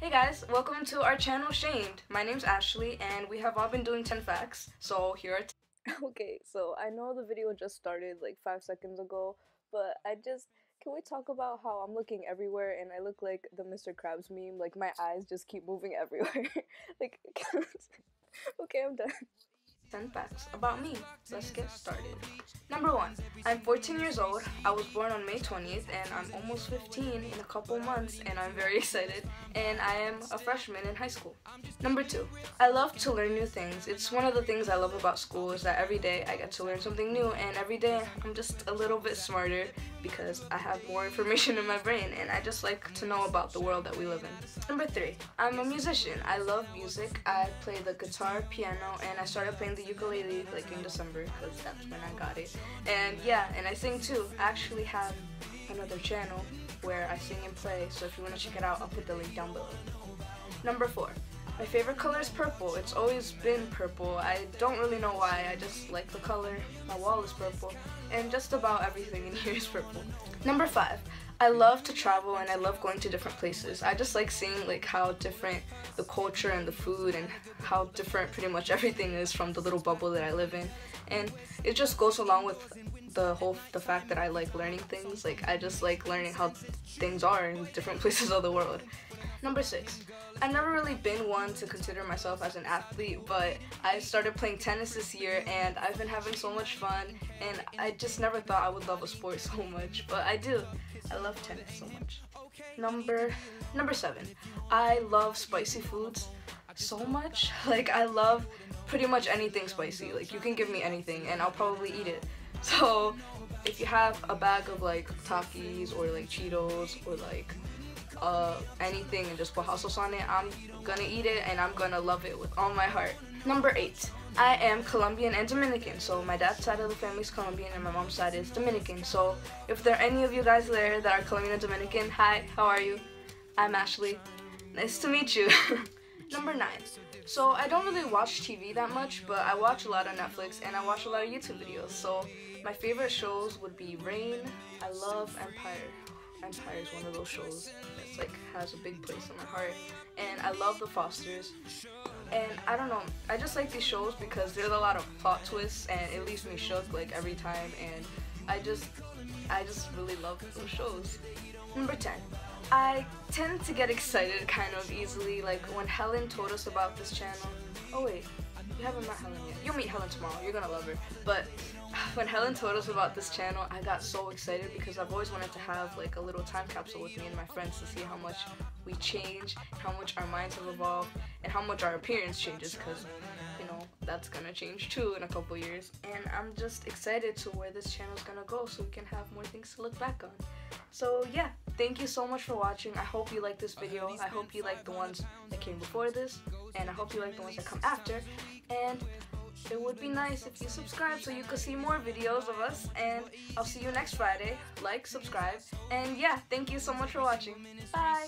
Hey guys, welcome to our channel Shamed. My name's Ashley and we have all been doing 10 facts, so here are Okay, so I know the video just started like five seconds ago, but I just can we talk about how I'm looking everywhere and I look like the Mr. Krabs meme? Like my eyes just keep moving everywhere. like, okay, I'm done. 10 facts about me. Let's get started. Number one, I'm 14 years old. I was born on May 20th and I'm almost 15 in a couple months and I'm very excited and I am a freshman in high school. Number two, I love to learn new things. It's one of the things I love about school is that every day I get to learn something new and every day I'm just a little bit smarter because I have more information in my brain and I just like to know about the world that we live in. Number three, I'm a musician. I love music. I play the guitar, piano, and I started playing the ukulele like in December because that's when I got it. And yeah, and I sing too. I actually have another channel where I sing and play, so if you want to check it out, I'll put the link down below. Number four, my favorite color is purple. It's always been purple. I don't really know why. I just like the color. My wall is purple. And just about everything in here is purple. Number five. I love to travel and I love going to different places. I just like seeing like how different the culture and the food and how different pretty much everything is from the little bubble that I live in. And it just goes along with the whole the fact that I like learning things. Like I just like learning how things are in different places of the world. Number six, I've never really been one to consider myself as an athlete, but I started playing tennis this year and I've been having so much fun and I just never thought I would love a sport so much, but I do. I love tennis so much. Number number seven, I love spicy foods so much. Like I love pretty much anything spicy. Like you can give me anything and I'll probably eat it. So if you have a bag of like Takis or like Cheetos or like uh, anything and just put hot sauce on it, I'm gonna eat it and I'm gonna love it with all my heart. Number eight, I am Colombian and Dominican. So my dad's side of the family is Colombian and my mom's side is Dominican. So if there are any of you guys there that are Colombian and Dominican, hi, how are you? I'm Ashley. Nice to meet you. Number nine. So I don't really watch TV that much, but I watch a lot of Netflix and I watch a lot of YouTube videos. So my favorite shows would be Reign. I love Empire. Empire is one of those shows that's like has a big place in my heart. And I love The Fosters. And I don't know, I just like these shows because there's a lot of plot twists and it leaves me shook like every time and I just I just really love those shows. Number 10. I tend to get excited kind of easily like when Helen told us about this channel. Oh wait, you haven't met Helen yet. You'll meet Helen tomorrow. You're gonna love her. But when Helen told us about this channel, I got so excited because I've always wanted to have like a little time capsule with me and my friends to see how much we change, how much our minds have evolved, and how much our appearance changes because that's gonna change too in a couple years. And I'm just excited to where this channel is gonna go so we can have more things to look back on. So yeah, thank you so much for watching. I hope you like this video. I hope you like the ones that came before this, and I hope you like the ones that come after. And it would be nice if you subscribe so you could see more videos of us and I'll see you next Friday. Like, subscribe, and yeah, thank you so much for watching. Bye!